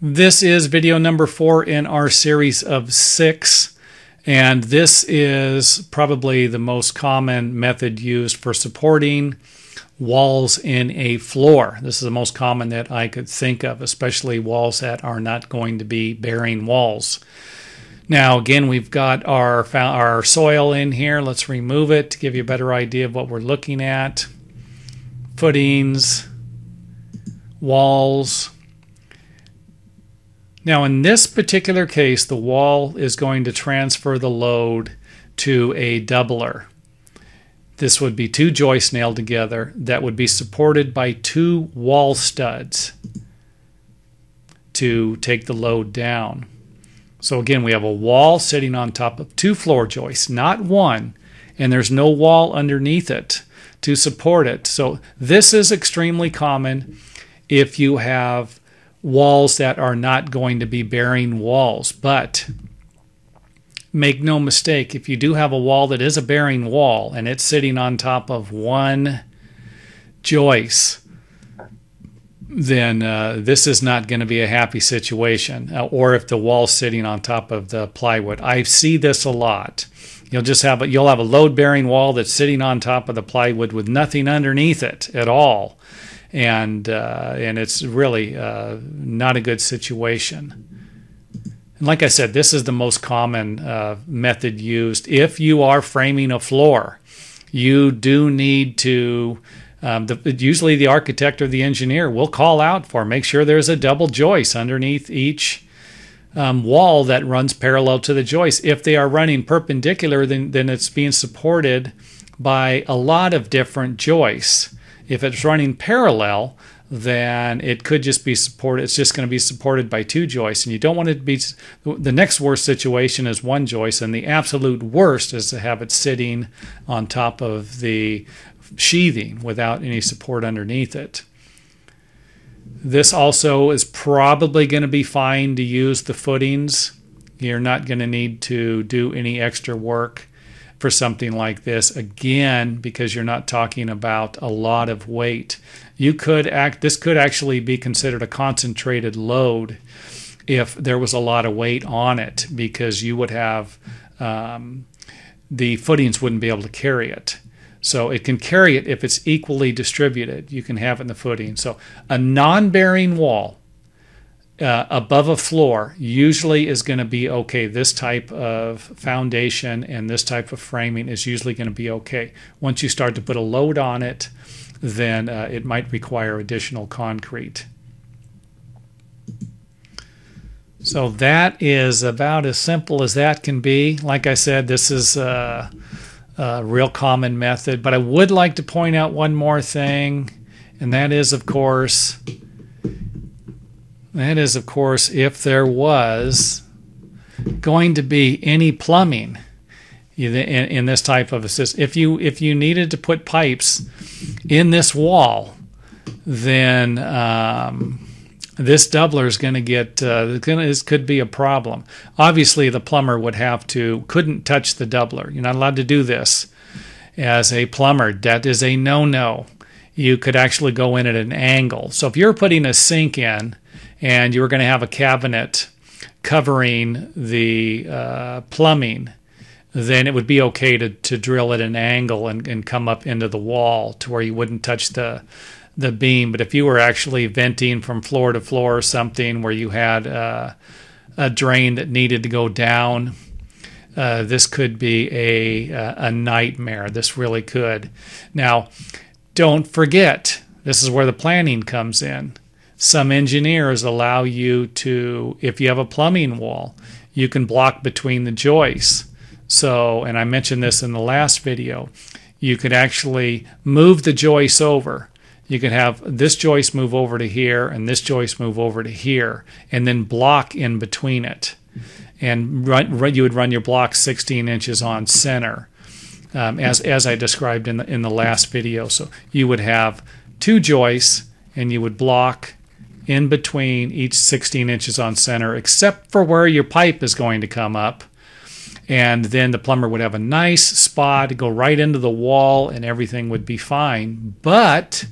This is video number four in our series of six, and this is probably the most common method used for supporting walls in a floor. This is the most common that I could think of, especially walls that are not going to be bearing walls. Now, again, we've got our, our soil in here. Let's remove it to give you a better idea of what we're looking at. Footings, walls, now, in this particular case, the wall is going to transfer the load to a doubler. This would be two joists nailed together that would be supported by two wall studs to take the load down. So again, we have a wall sitting on top of two floor joists, not one, and there's no wall underneath it to support it. So this is extremely common if you have walls that are not going to be bearing walls. But make no mistake, if you do have a wall that is a bearing wall and it's sitting on top of one joist, then uh, this is not going to be a happy situation. Uh, or if the wall's sitting on top of the plywood, I see this a lot. You'll just have a, you'll have a load bearing wall that's sitting on top of the plywood with nothing underneath it at all and uh, and it's really uh, not a good situation. And like I said, this is the most common uh, method used. If you are framing a floor, you do need to. Um, the, usually, the architect or the engineer will call out for make sure there's a double joist underneath each um, wall that runs parallel to the joist. If they are running perpendicular, then then it's being supported by a lot of different joists. If it's running parallel, then it could just be supported. It's just going to be supported by two joists, and you don't want it to be. The next worst situation is one joist, and the absolute worst is to have it sitting on top of the sheathing without any support underneath it. This also is probably going to be fine to use the footings. You're not going to need to do any extra work for something like this again because you're not talking about a lot of weight. You could act this could actually be considered a concentrated load if there was a lot of weight on it because you would have um, the footings wouldn't be able to carry it. So it can carry it if it's equally distributed. You can have it in the footing. So a non-bearing wall uh, above a floor usually is going to be okay. This type of foundation and this type of framing is usually going to be okay. Once you start to put a load on it, then uh, it might require additional concrete. So that is about as simple as that can be. Like I said, this is a, a real common method, but I would like to point out one more thing, and that is, of course, that is, of course, if there was going to be any plumbing in, in this type of a system. If you if you needed to put pipes in this wall, then um, this doubler is going to get uh, gonna, this could be a problem. Obviously, the plumber would have to couldn't touch the doubler. You're not allowed to do this as a plumber. That is a no-no. You could actually go in at an angle. So if you're putting a sink in and you were going to have a cabinet covering the uh, plumbing, then it would be okay to, to drill at an angle and, and come up into the wall to where you wouldn't touch the the beam. But if you were actually venting from floor to floor or something where you had uh, a drain that needed to go down, uh, this could be a a nightmare. This really could. Now, don't forget this is where the planning comes in. Some engineers allow you to, if you have a plumbing wall, you can block between the joists. So, and I mentioned this in the last video, you could actually move the joists over. You could have this joist move over to here and this joist move over to here, and then block in between it. And run, you would run your block 16 inches on center, um, as as I described in the in the last video. So you would have two joists, and you would block in between each 16 inches on center, except for where your pipe is going to come up. And then the plumber would have a nice spot to go right into the wall and everything would be fine. But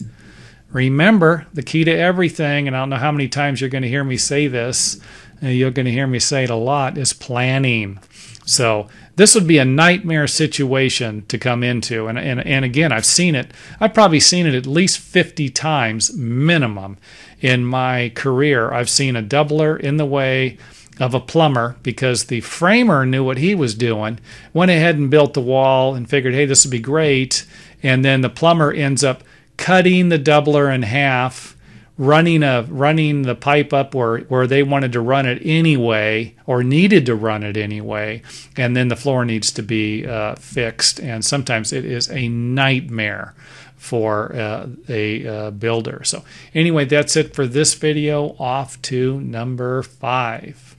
Remember, the key to everything, and I don't know how many times you're going to hear me say this, you're going to hear me say it a lot, is planning. So this would be a nightmare situation to come into. And, and, and again, I've seen it, I've probably seen it at least 50 times minimum in my career. I've seen a doubler in the way of a plumber because the framer knew what he was doing, went ahead and built the wall and figured, hey, this would be great. And then the plumber ends up cutting the doubler in half running a running the pipe up where where they wanted to run it anyway or needed to run it anyway and then the floor needs to be uh, fixed. And sometimes it is a nightmare for uh, a uh, builder. So anyway that's it for this video. Off to number five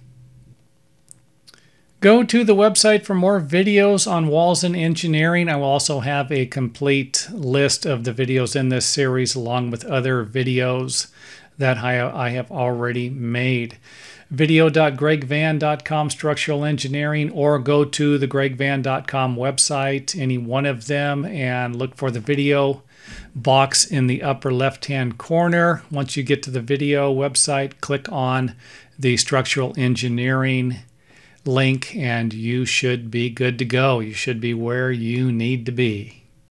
Go to the website for more videos on walls and engineering. I will also have a complete list of the videos in this series along with other videos that I have already made. Video.gregvan.com structural engineering or go to the gregvan.com website, any one of them, and look for the video box in the upper left hand corner. Once you get to the video website, click on the structural engineering link and you should be good to go. You should be where you need to be.